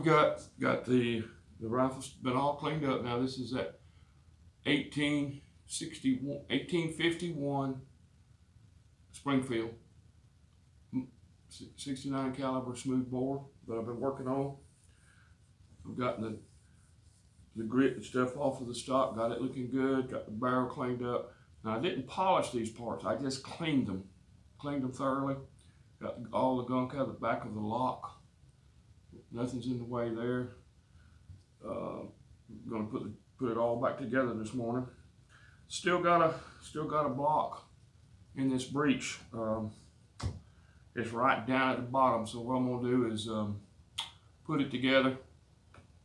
we got, got the, the rifles been all cleaned up. Now this is at 1861, 1851 Springfield. Mm, 69 caliber smooth bore that I've been working on. I've gotten the the grit and stuff off of the stock, got it looking good, got the barrel cleaned up. Now I didn't polish these parts, I just cleaned them, cleaned them thoroughly. Got all the gunk out of the back of the lock. Nothing's in the way there. Uh, gonna put the, put it all back together this morning. Still got a still got a block in this breech. Um, it's right down at the bottom. So what I'm gonna do is um, put it together,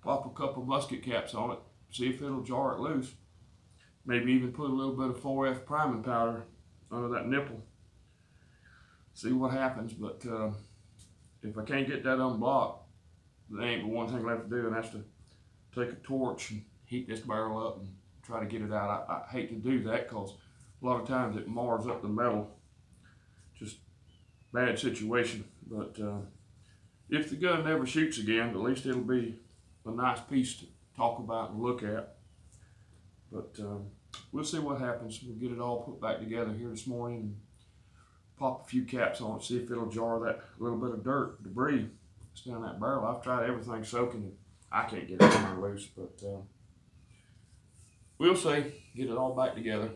pop a couple musket caps on it, see if it'll jar it loose. Maybe even put a little bit of 4F priming powder under that nipple. See what happens, but uh, if I can't get that unblocked, there ain't but one thing left to do, and that's to take a torch and heat this barrel up and try to get it out. I, I hate to do that because a lot of times it mars up the metal. Just bad situation, but uh, if the gun never shoots again, at least it'll be a nice piece to talk about and look at. But um, we'll see what happens. We'll get it all put back together here this morning and pop a few caps on it, see if it'll jar that little bit of dirt, debris that's down that barrel. I've tried everything soaking. I can't get it anywhere loose, but uh, we'll see. Get it all back together.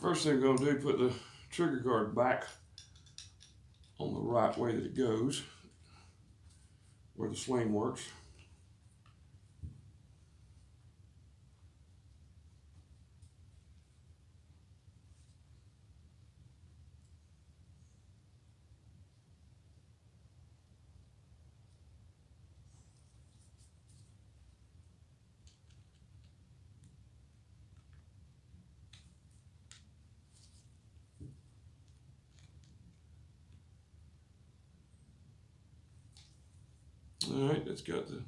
first thing we're going to do, put the trigger guard back on the right way that it goes, where the sling works. All right, that's got the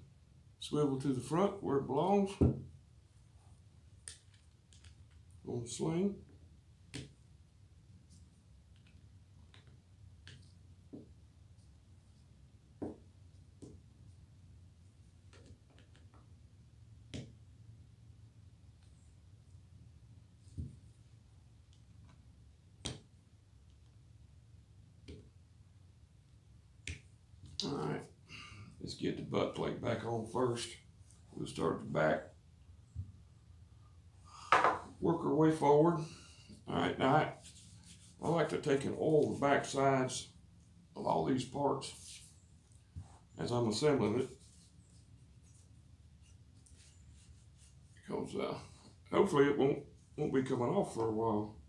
swivel to the front where it belongs. On the sling. All right. Let's get the butt plate back on first. We'll start the back. Work our way forward. All right, now I, I like to take and oil the back sides of all these parts as I'm assembling it. Because uh, hopefully it won't, won't be coming off for a while.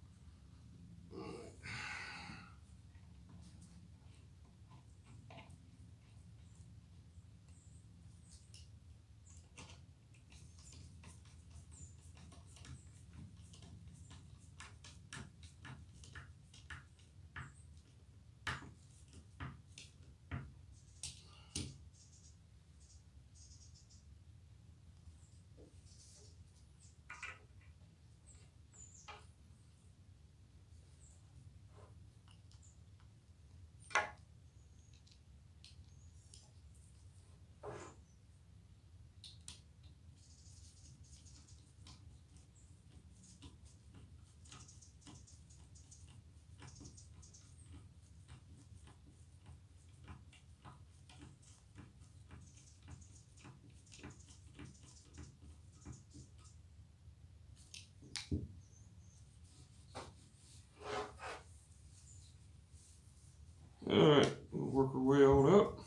Alright, we'll work our way on up.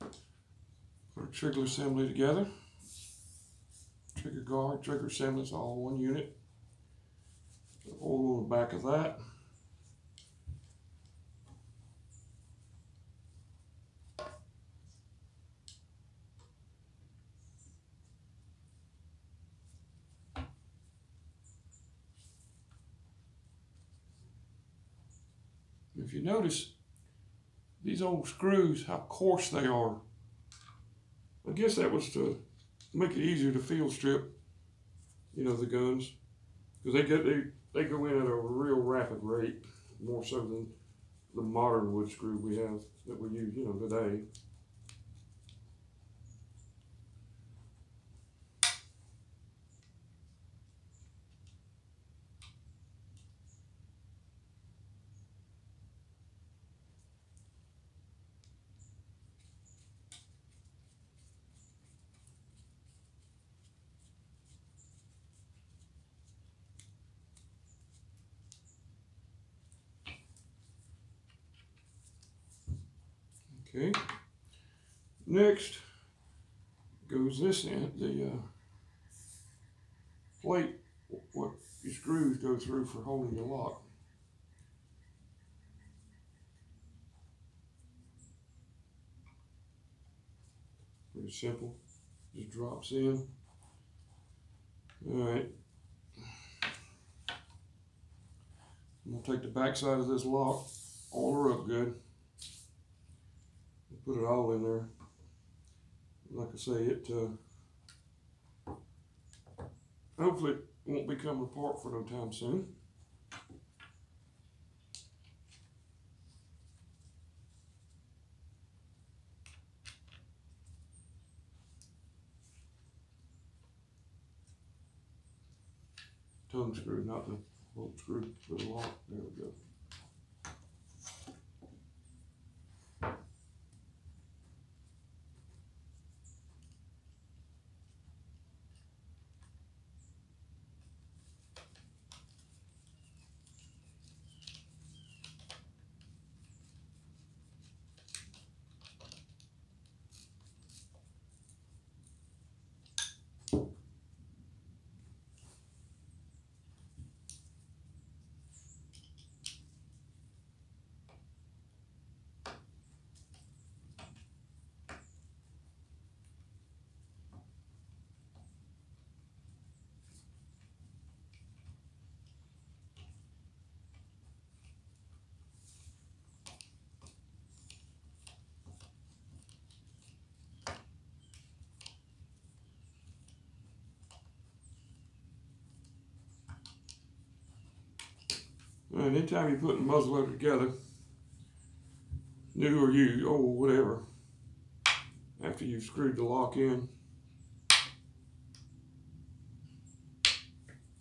Put our trigger assembly together. Trigger guard, trigger assembly is all one unit. Oil on the back of that. If you notice, these old screws, how coarse they are. I guess that was to make it easier to field strip, you know, the guns, because they get they they go in at a real rapid rate, more so than the modern wood screw we have that we use, you know, today. Okay. Next goes this end, the uh, plate, what your screws go through for holding the lock. Pretty simple, just drops in. All right. I'm gonna take the back side of this lock, all her up good put it all in there. Like I say, it uh, hopefully won't be coming apart for no time soon. Tongue screw, not the bolt screw for the lock. There we go. Anytime you're putting muzzle loader together, new or used, or whatever, after you've screwed the lock in,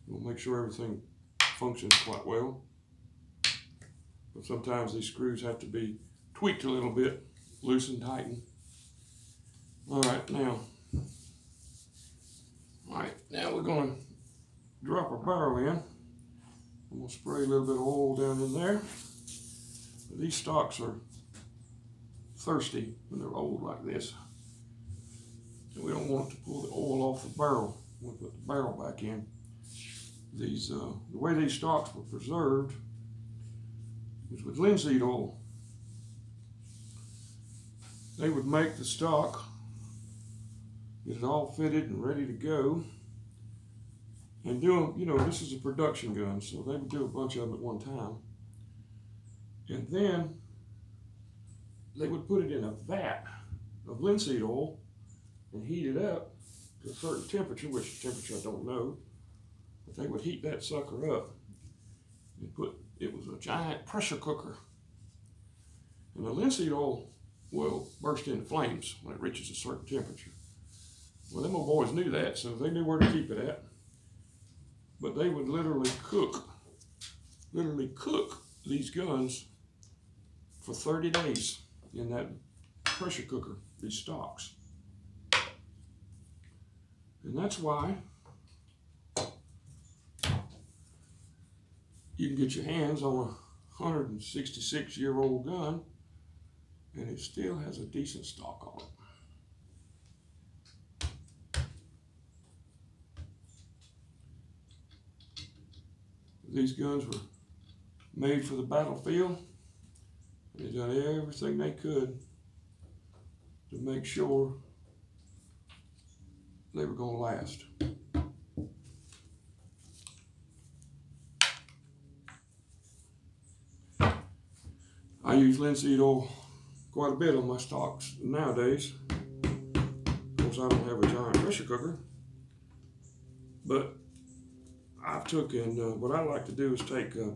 we'll make sure everything functions quite well. But sometimes these screws have to be tweaked a little bit, loosened, tightened. All right, now, all right, now we're going to drop our barrel in. I'm gonna spray a little bit of oil down in there. These stocks are thirsty when they're old like this. And we don't want to pull the oil off the barrel. We'll put the barrel back in. These, uh, the way these stocks were preserved is with linseed oil. They would make the stock, get it all fitted and ready to go and doing, you know, this is a production gun, so they would do a bunch of them at one time. And then they would put it in a vat of linseed oil and heat it up to a certain temperature, which temperature I don't know, but they would heat that sucker up and put, it was a giant pressure cooker. And the linseed oil will burst into flames when it reaches a certain temperature. Well, them old boys knew that, so they knew where to keep it at but they would literally cook, literally cook these guns for 30 days in that pressure cooker, these stocks. And that's why you can get your hands on a 166 year old gun and it still has a decent stock on it. These guns were made for the battlefield. They done everything they could to make sure they were going to last. I use linseed oil quite a bit on my stocks nowadays. Of course, I don't have a giant pressure cooker. But I took and uh, what I like to do is take uh,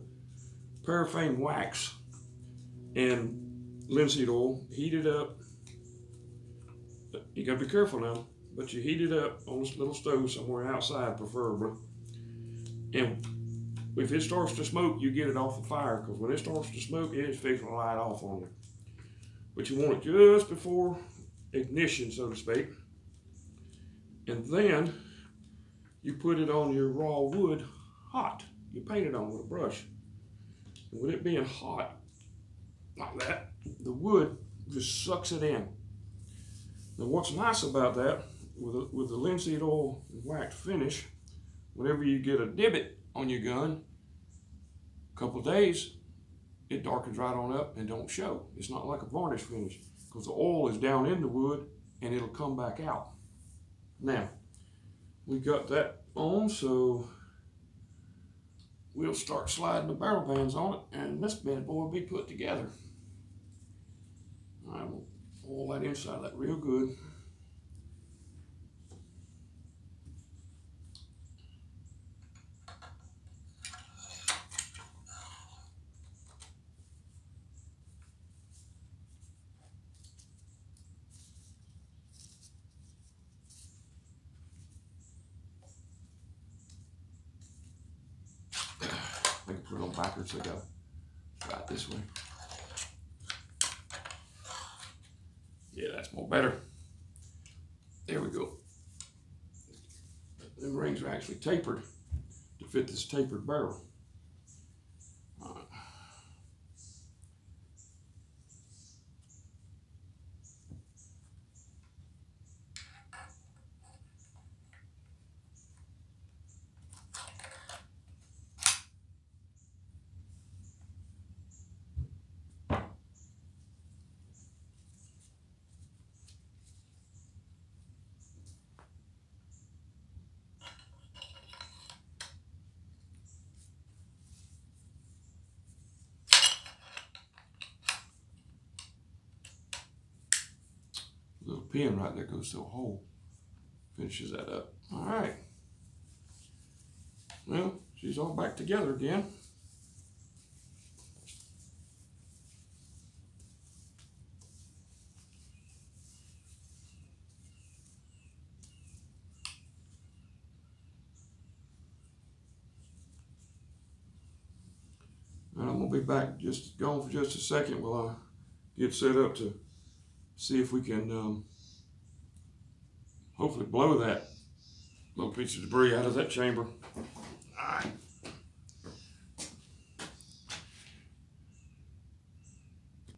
paraffin wax and linseed oil, heat it up. You gotta be careful now, but you heat it up on this little stove somewhere outside, preferably. And if it starts to smoke, you get it off the fire because when it starts to smoke, it's fixing to light off on you. But you want it just before ignition, so to speak. And then you put it on your raw wood hot. You paint it on with a brush. And with it being hot, like that, the wood just sucks it in. Now what's nice about that, with, a, with the linseed oil and wax finish, whenever you get a divot on your gun, a couple days, it darkens right on up and don't show. It's not like a varnish finish because the oil is down in the wood and it'll come back out. Now, we got that on, so we'll start sliding the barrel bands on it and this bad boy will be put together. I will oil that inside of that real good. Backwards so go. It this way. Yeah, that's more better. There we go. The rings are actually tapered to fit this tapered barrel. Pin right there goes to a hole. Finishes that up. All right. Well, she's all back together again. And I'm gonna be back just gone for just a second while I get set up to see if we can um, hopefully blow that little piece of debris out of that chamber. All right.